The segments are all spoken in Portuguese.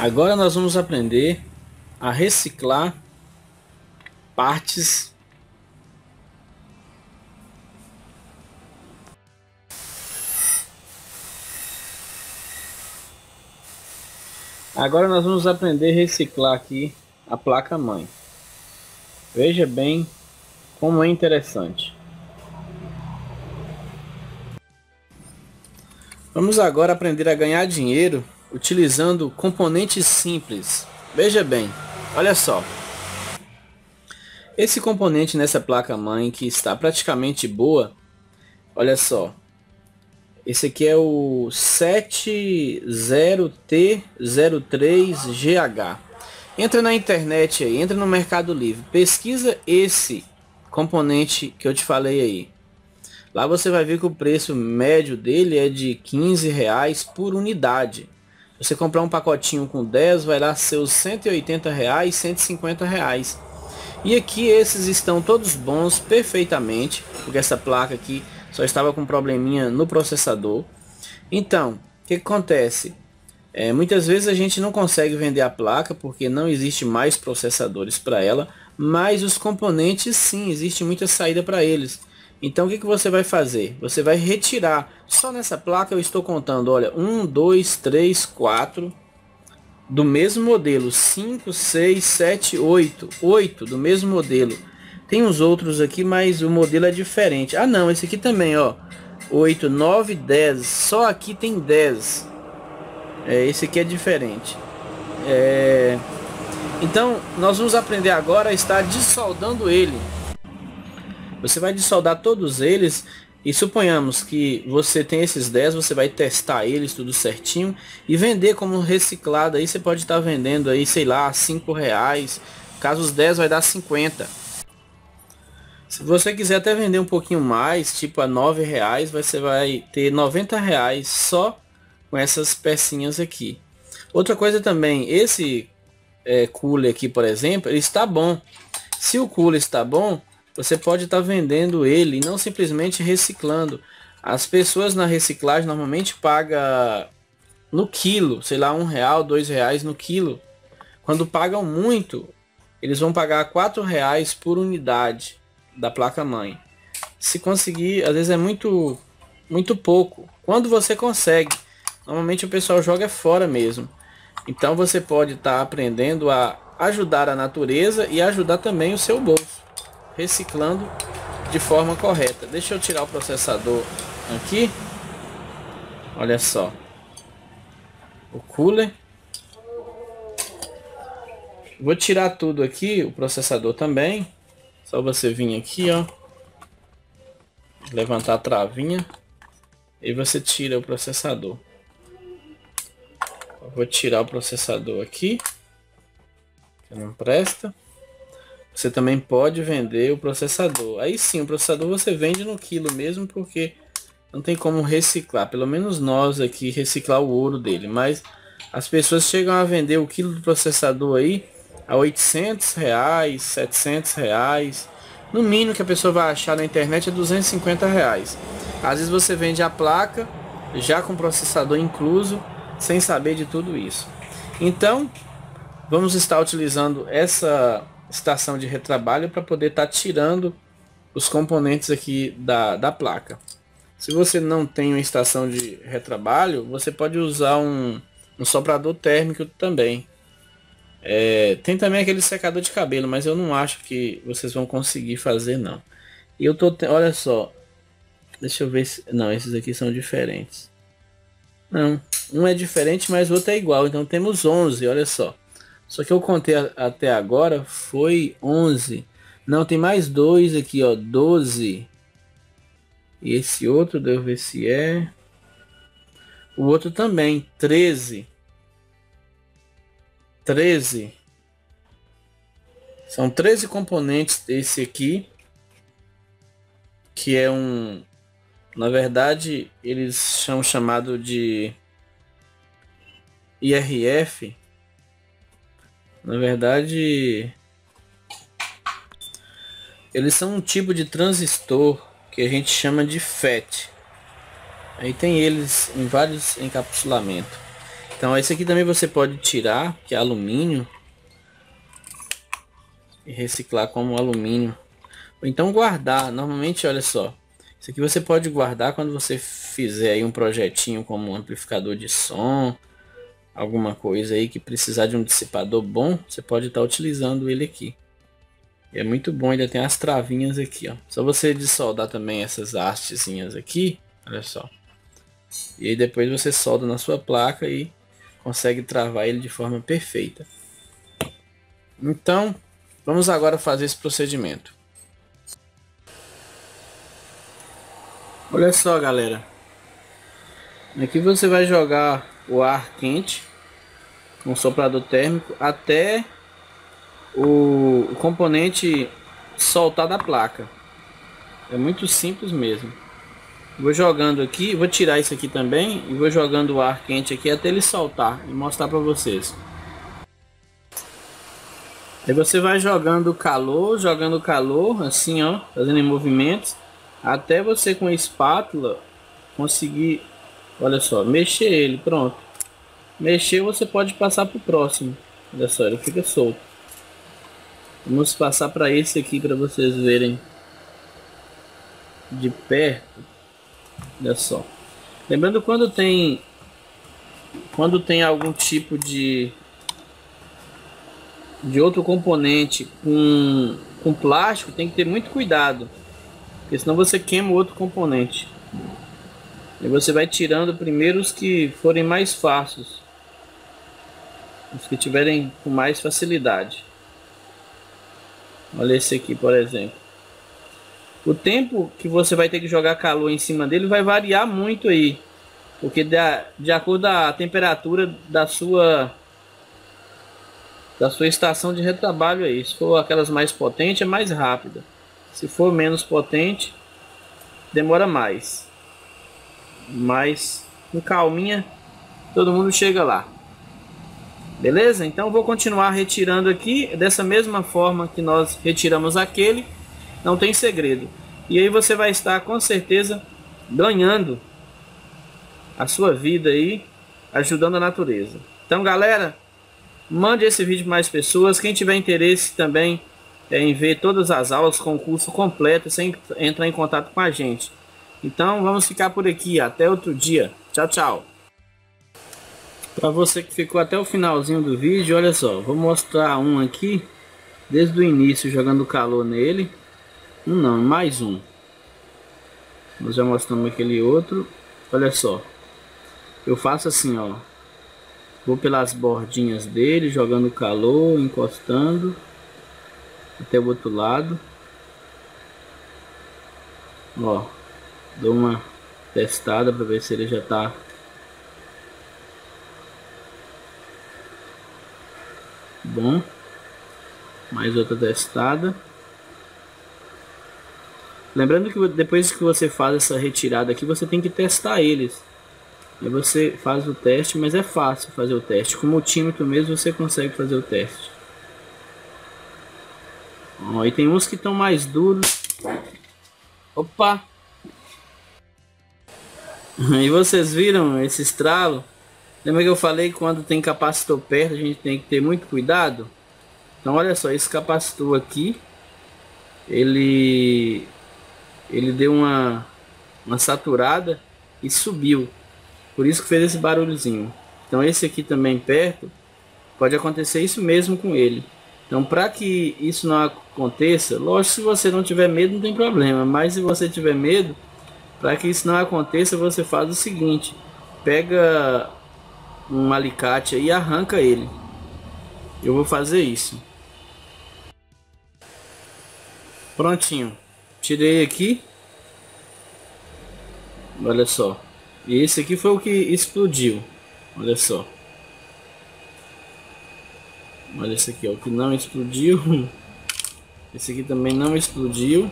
Agora nós vamos aprender a reciclar partes Agora nós vamos aprender a reciclar aqui a placa mãe. Veja bem como é interessante. Vamos agora aprender a ganhar dinheiro utilizando componentes simples. Veja bem, olha só. Esse componente nessa placa mãe que está praticamente boa, olha só, esse aqui é o 70T03GH. Entra na internet aí, entra no Mercado Livre, pesquisa esse componente que eu te falei aí. Lá você vai ver que o preço médio dele é de 15 reais por unidade. Você comprar um pacotinho com 10, vai lá seus 180 reais, 150 reais. E aqui esses estão todos bons perfeitamente, porque essa placa aqui só estava com probleminha no processador. Então, o que, que acontece? É, muitas vezes a gente não consegue vender a placa porque não existe mais processadores para ela, mas os componentes sim, existe muita saída para eles. Então o que, que você vai fazer? Você vai retirar, só nessa placa eu estou contando, olha, 1, 2, 3, 4, do mesmo modelo, 5, 6, 7, 8, 8 do mesmo modelo. Tem uns outros aqui, mas o modelo é diferente. Ah não, esse aqui também, ó. 8, 9, 10. Só aqui tem 10. É, esse aqui é diferente. É... Então, nós vamos aprender agora a estar dissoldando ele. Você vai dissoldar todos eles e suponhamos que você tem esses 10, você vai testar eles tudo certinho e vender como reciclado. Aí você pode estar vendendo aí, sei lá, 5 reais. Caso os 10 vai dar 50. Se você quiser até vender um pouquinho mais, tipo a nove reais, você vai ter 90 reais só com essas pecinhas aqui. Outra coisa também, esse é, cooler aqui, por exemplo, ele está bom. Se o cooler está bom, você pode estar tá vendendo ele e não simplesmente reciclando. As pessoas na reciclagem normalmente pagam no quilo, sei lá, um real, dois reais no quilo. Quando pagam muito, eles vão pagar quatro reais por unidade da placa mãe. Se conseguir, às vezes é muito muito pouco. Quando você consegue, normalmente o pessoal joga fora mesmo. Então você pode estar tá aprendendo a ajudar a natureza e ajudar também o seu bolso, reciclando de forma correta. Deixa eu tirar o processador aqui. Olha só. O cooler. Vou tirar tudo aqui, o processador também. Só você vir aqui, ó. Levantar a travinha. E você tira o processador. Vou tirar o processador aqui. Que não presta. Você também pode vender o processador. Aí sim, o processador você vende no quilo mesmo, porque não tem como reciclar. Pelo menos nós aqui reciclar o ouro dele. Mas as pessoas chegam a vender o quilo do processador aí a 800 reais, 700 reais. No mínimo que a pessoa vai achar na internet é 250 reais. Às vezes você vende a placa já com processador incluso, sem saber de tudo isso. Então, vamos estar utilizando essa estação de retrabalho para poder estar tá tirando os componentes aqui da, da placa. Se você não tem uma estação de retrabalho, você pode usar um, um soprador térmico também. É, tem também aquele secador de cabelo, mas eu não acho que vocês vão conseguir fazer não. E eu tô, olha só, deixa eu ver se, não, esses aqui são diferentes. Não, um é diferente, mas o outro é igual, então temos 11, olha só. Só que eu contei a, até agora foi 11. Não, tem mais dois aqui, ó, 12. E esse outro, deixa eu ver se é. O outro também, 13. 13. São 13 componentes desse aqui. Que é um... Na verdade, eles são chamado de IRF. Na verdade, eles são um tipo de transistor que a gente chama de FET. Aí tem eles em vários encapsulamentos. Então esse aqui também você pode tirar, que é alumínio. E reciclar como alumínio. Ou então guardar. Normalmente, olha só. Isso aqui você pode guardar quando você fizer um projetinho como um amplificador de som. Alguma coisa aí que precisar de um dissipador bom. Você pode estar tá utilizando ele aqui. E é muito bom, ainda tem as travinhas aqui, ó. Só você soldar também essas hastezinhas aqui. Olha só. E aí depois você solda na sua placa e consegue travar ele de forma perfeita. Então, vamos agora fazer esse procedimento. Olha só, galera. Aqui você vai jogar o ar quente com soprador térmico até o, o componente soltar da placa. É muito simples mesmo. Vou jogando aqui, vou tirar isso aqui também e vou jogando o ar quente aqui até ele soltar e mostrar para vocês. Aí você vai jogando calor, jogando calor, assim ó, fazendo movimentos, até você com a espátula conseguir, olha só, mexer ele, pronto. Mexer você pode passar para o próximo, olha só, ele fica solto. Vamos passar para esse aqui para vocês verem de perto. Olha só. Lembrando quando tem quando tem algum tipo de de outro componente com, com plástico, tem que ter muito cuidado. Porque senão você queima o outro componente. E você vai tirando primeiro os que forem mais fáceis. Os que tiverem com mais facilidade. Olha esse aqui, por exemplo. O tempo que você vai ter que jogar calor em cima dele vai variar muito aí. Porque da, de acordo com a temperatura da sua da sua estação de retrabalho aí. Se for aquelas mais potentes, é mais rápida. Se for menos potente, demora mais. Mas com calminha, todo mundo chega lá. Beleza? Então vou continuar retirando aqui dessa mesma forma que nós retiramos aquele não tem segredo. E aí você vai estar com certeza ganhando a sua vida aí, ajudando a natureza. Então, galera, mande esse vídeo para mais pessoas. Quem tiver interesse também em ver todas as aulas com o curso completo, sem entrar em contato com a gente. Então, vamos ficar por aqui. Até outro dia. Tchau, tchau. Para você que ficou até o finalzinho do vídeo, olha só, vou mostrar um aqui desde o início jogando calor nele. Um não, mais um. Nós já mostramos aquele outro. Olha só. Eu faço assim, ó. Vou pelas bordinhas dele, jogando calor, encostando. Até o outro lado. Ó. Dou uma testada para ver se ele já tá bom. Mais outra testada. Lembrando que depois que você faz essa retirada aqui, você tem que testar eles. Aí você faz o teste, mas é fácil fazer o teste. Com o multímetro mesmo você consegue fazer o teste. Ó, e tem uns que estão mais duros. Opa! E vocês viram esse estralo? Lembra que eu falei quando tem capacitor perto a gente tem que ter muito cuidado? Então olha só, esse capacitor aqui, ele ele deu uma, uma saturada e subiu. Por isso que fez esse barulhozinho. Então esse aqui também perto, pode acontecer isso mesmo com ele. Então para que isso não aconteça, lógico se você não tiver medo não tem problema, mas se você tiver medo, para que isso não aconteça você faz o seguinte, pega um alicate e arranca ele. Eu vou fazer isso. Prontinho. Tirei aqui. Olha só. E esse aqui foi o que explodiu. Olha só. Olha esse aqui, ó, o que não explodiu. Esse aqui também não explodiu.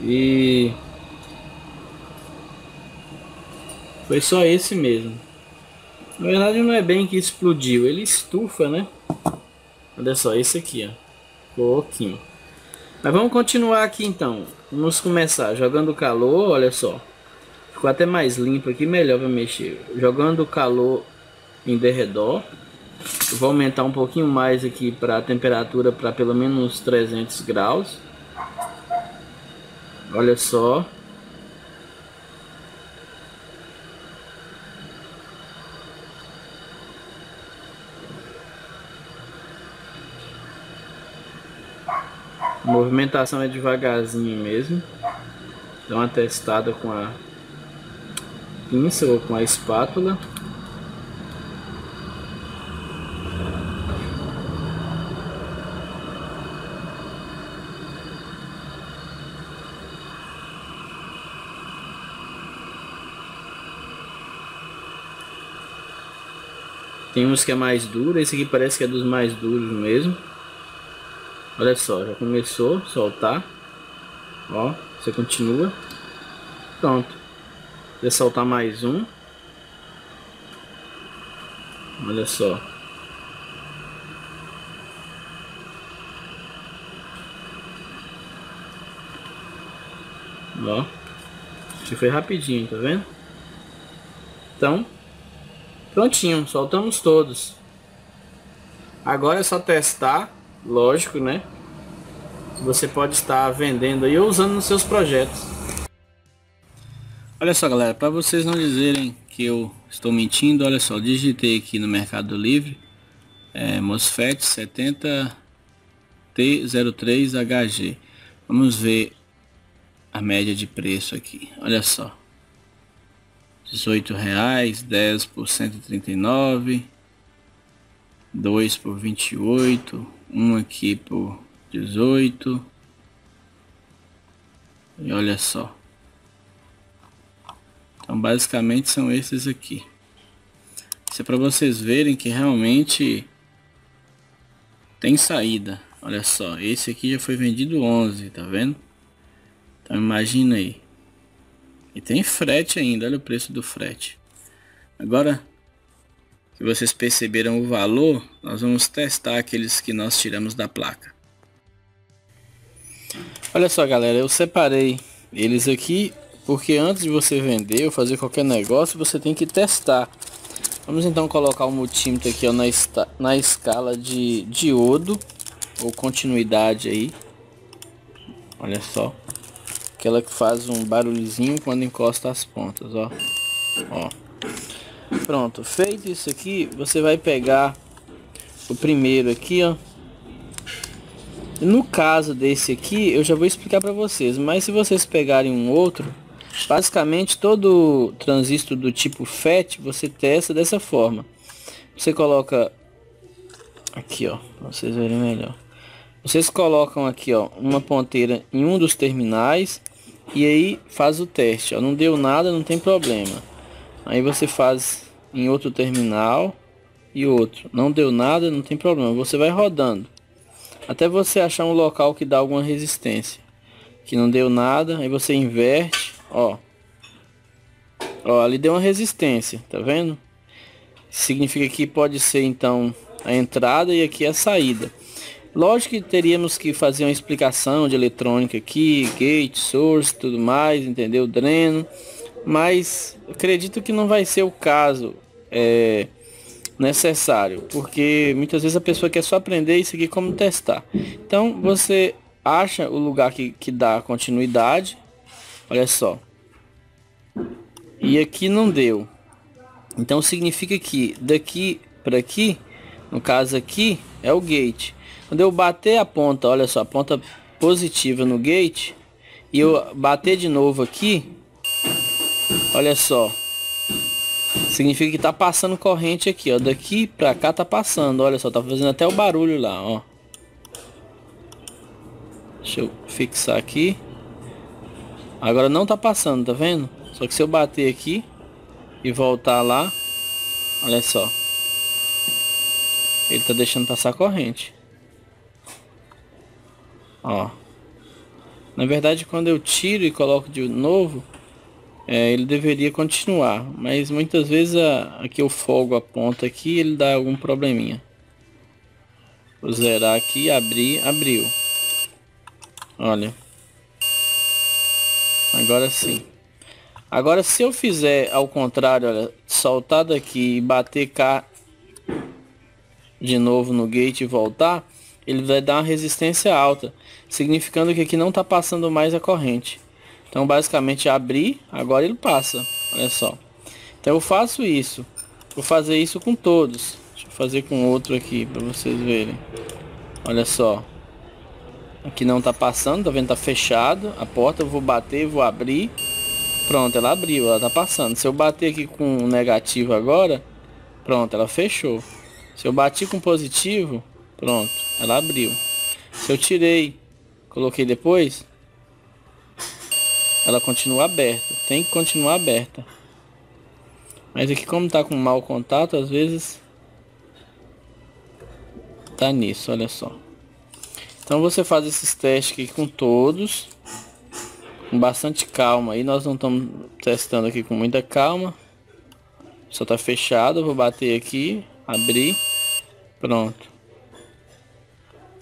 E foi só esse mesmo. Na verdade não é bem que explodiu, ele estufa, né? Olha só, esse aqui, ó. Pouquinho. Mas vamos continuar aqui então. Vamos começar jogando calor, olha só. Ficou até mais limpo aqui, melhor para mexer. Jogando calor em derredor. vou aumentar um pouquinho mais aqui para a temperatura para pelo menos 300 graus. Olha só. Movimentação é devagarzinho mesmo. Dá uma testada com a pinça ou com a espátula. Tem uns que é mais duro, esse aqui parece que é dos mais duros mesmo. Olha só, já começou a soltar. Ó, você continua. Pronto. Vou soltar mais um. Olha só. Ó. Isso foi rapidinho, tá vendo? Então, Prontinho, soltamos todos. Agora é só testar, lógico, né? Você pode estar vendendo aí ou usando nos seus projetos. Olha só, galera, para vocês não dizerem que eu estou mentindo, olha só, digitei aqui no Mercado Livre é, MOSFET 70T03HG. Vamos ver a média de preço aqui. Olha só. 18 reais, 10 por 139, 2 por 28, um aqui por 18. E olha só. Então basicamente são esses aqui. Isso é para vocês verem que realmente tem saída. Olha só, esse aqui já foi vendido 11, tá vendo? Então imagina aí. E tem frete ainda, olha o preço do frete. Agora que vocês perceberam o valor, nós vamos testar aqueles que nós tiramos da placa. Olha só galera, eu separei eles aqui porque antes de você vender ou fazer qualquer negócio, você tem que testar. Vamos então colocar o multímetro aqui ó, na, na escala de diodo ou continuidade aí. Olha só. Aquela que faz um barulhozinho quando encosta as pontas, ó. Ó. Pronto, feito isso aqui, você vai pegar o primeiro aqui, ó. No caso desse aqui, eu já vou explicar para vocês, mas se vocês pegarem um outro, basicamente todo transistor do tipo FET, você testa dessa forma. Você coloca aqui, ó, para vocês verem melhor. Vocês colocam aqui, ó, uma ponteira em um dos terminais e aí faz o teste. Ó. Não deu nada, não tem problema. Aí você faz em outro terminal e outro. Não deu nada, não tem problema. Você vai rodando. Até você achar um local que dá alguma resistência. Que não deu nada, aí você inverte, ó. Ó, ali deu uma resistência, tá vendo? Significa que pode ser então a entrada e aqui a saída. Lógico que teríamos que fazer uma explicação de eletrônica aqui, gate, source, tudo mais, entendeu? Dreno. Mas acredito que não vai ser o caso é, necessário, porque muitas vezes a pessoa quer só aprender isso aqui como testar. Então você acha o lugar que, que dá continuidade, olha só. E aqui não deu. Então significa que daqui para aqui, no caso aqui, é o gate. Quando eu bater a ponta, olha só, a ponta positiva no gate, e eu bater de novo aqui, olha só, significa que tá passando corrente aqui, ó, daqui pra cá tá passando, olha só, tá fazendo até o barulho lá, ó. Deixa eu fixar aqui. Agora não tá passando, tá vendo? Só que se eu bater aqui e voltar lá, olha só. Ele tá deixando passar corrente. Ó. Na verdade, quando eu tiro e coloco de novo, é, ele deveria continuar. Mas muitas vezes a, aqui eu folgo a ponta aqui ele dá algum probleminha. Vou zerar aqui, abrir, abriu. Olha. Agora sim. Agora, se eu fizer ao contrário, olha, soltar daqui e bater cá de novo no gate e voltar, ele vai dar uma resistência alta, significando que aqui não está passando mais a corrente. Então, basicamente, abrir, agora ele passa, olha só. Então, eu faço isso. Vou fazer isso com todos. Deixa eu fazer com outro aqui para vocês verem. Olha só. Aqui não tá passando, tá vendo? Tá fechado. A porta eu vou bater, vou abrir. Pronto, ela abriu, ela tá passando. Se eu bater aqui com negativo agora, pronto, ela fechou. Se eu bati com positivo, pronto, ela abriu. Se eu tirei, coloquei depois, ela continua aberta. Tem que continuar aberta. Mas aqui como tá com mau contato, às vezes tá nisso, olha só. Então você faz esses testes aqui com todos. Com bastante calma. Aí nós não estamos testando aqui com muita calma. Só tá fechado. Vou bater aqui. Abrir. Pronto.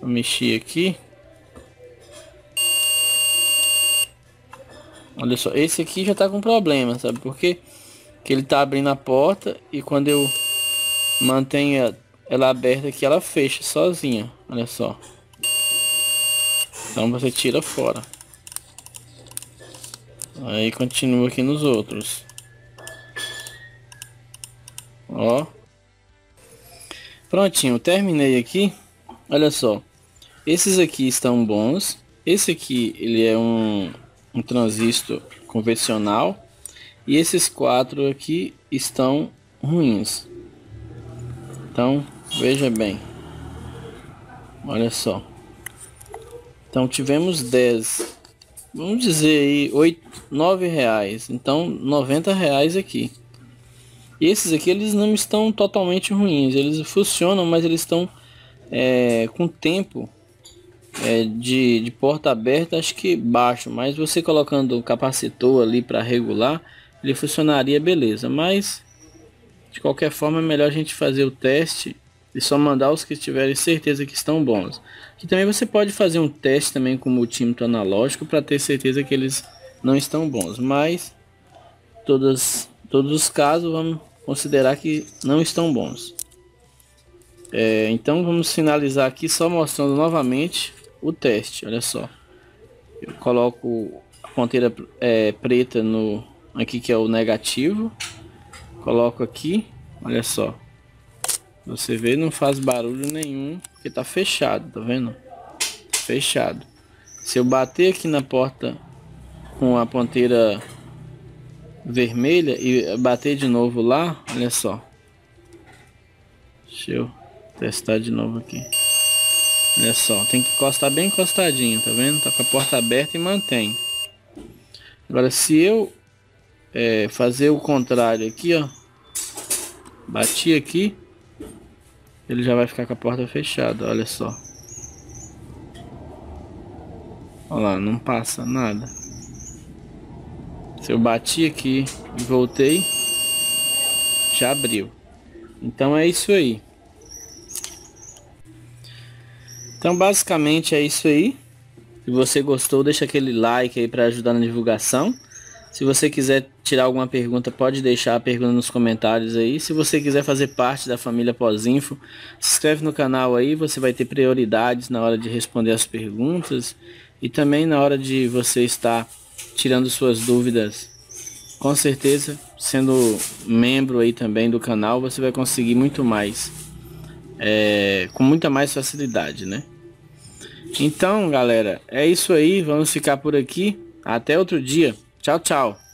Vou mexer aqui. Olha só. Esse aqui já tá com problema. Sabe por quê? Que ele tá abrindo a porta. E quando eu mantenho ela aberta aqui, ela fecha sozinha. Olha só. Então você tira fora. Aí continua aqui nos outros. Ó. Prontinho, terminei aqui. Olha só. Esses aqui estão bons. Esse aqui, ele é um, um transistor convencional. E esses quatro aqui estão ruins. Então, veja bem. Olha só. Então tivemos 10. Vamos dizer aí 8, 9 reais. Então 90 reais aqui. E esses aqui eles não estão totalmente ruins. Eles funcionam, mas eles estão é, com tempo é, de, de porta aberta acho que baixo. Mas você colocando o capacitor ali para regular, ele funcionaria beleza. Mas de qualquer forma é melhor a gente fazer o teste e só mandar os que tiverem certeza que estão bons. Que também você pode fazer um teste também com o multímetro analógico para ter certeza que eles não estão bons, mas todos todos os casos vamos considerar que não estão bons. É, então vamos finalizar aqui só mostrando novamente o teste. Olha só, eu coloco a ponteira é, preta no aqui que é o negativo, coloco aqui, olha só, você vê, não faz barulho nenhum, porque tá fechado, tá vendo? Fechado. Se eu bater aqui na porta com a ponteira vermelha e bater de novo lá, olha só. Deixa eu testar de novo aqui. Olha só, tem que encostar bem encostadinho, tá vendo? Tá com a porta aberta e mantém. Agora se eu é, fazer o contrário aqui, ó. Bati aqui ele já vai ficar com a porta fechada, olha só. Olha lá, não passa nada. Se eu bati aqui e voltei, já abriu. Então é isso aí. Então basicamente é isso aí. Se você gostou, deixa aquele like aí para ajudar na divulgação. Se você quiser tirar alguma pergunta, pode deixar a pergunta nos comentários aí. Se você quiser fazer parte da família Pós-Info, se inscreve no canal aí, você vai ter prioridades na hora de responder as perguntas e também na hora de você estar tirando suas dúvidas. Com certeza, sendo membro aí também do canal, você vai conseguir muito mais, é, com muita mais facilidade, né? Então, galera, é isso aí. Vamos ficar por aqui. Até outro dia. Tchau, tchau.